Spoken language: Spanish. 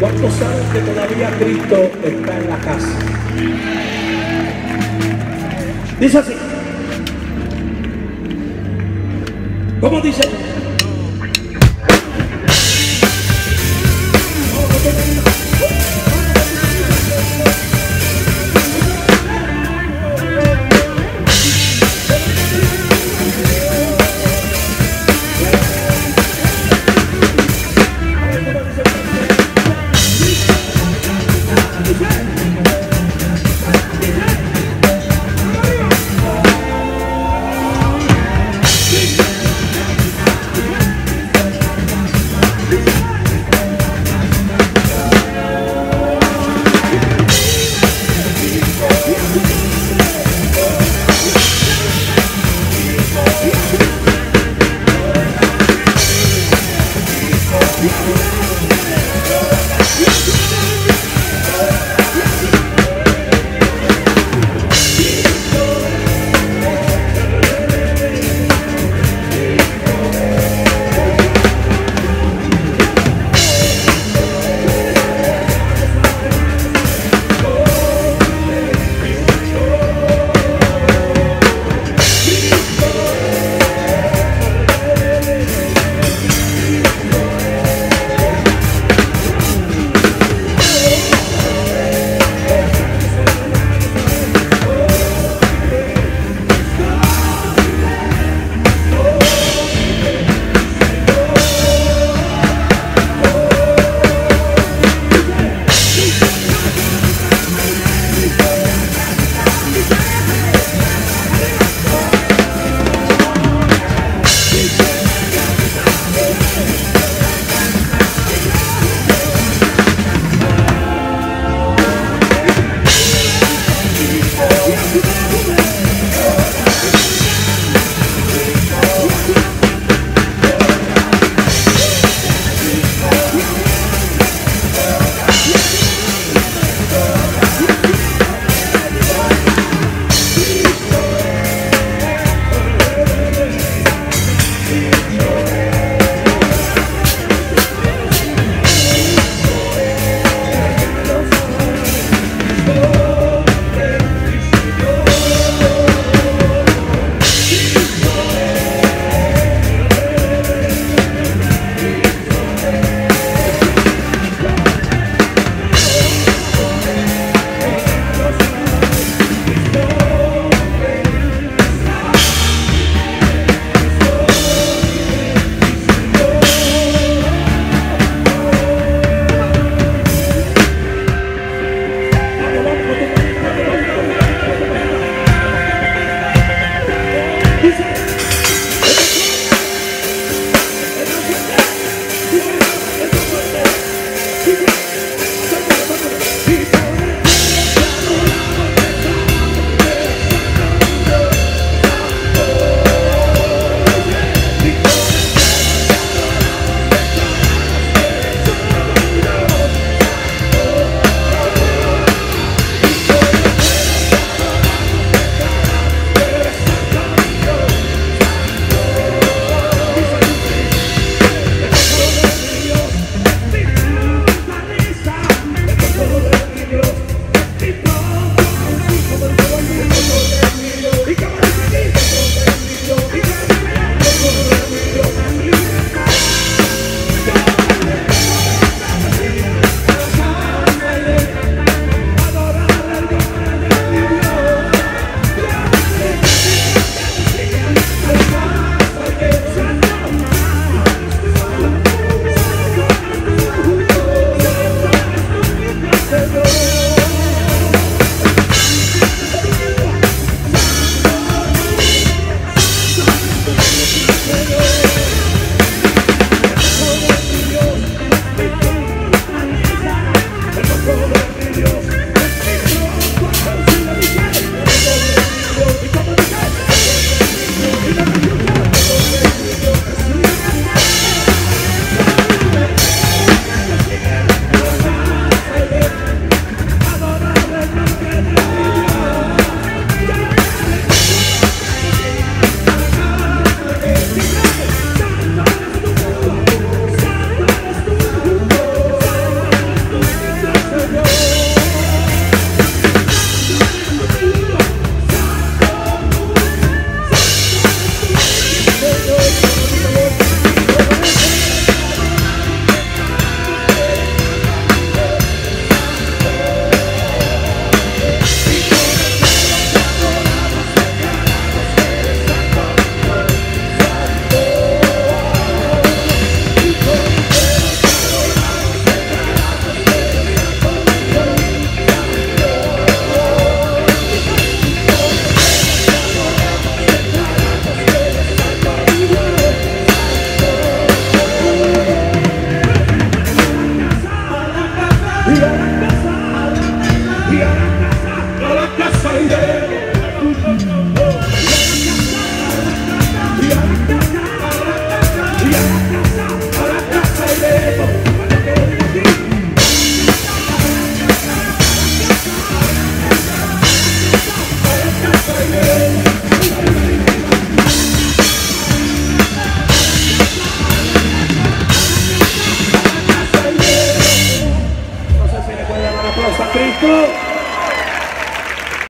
¿Cuántos saben que todavía Cristo está en la casa? Dice así. ¿Cómo dice?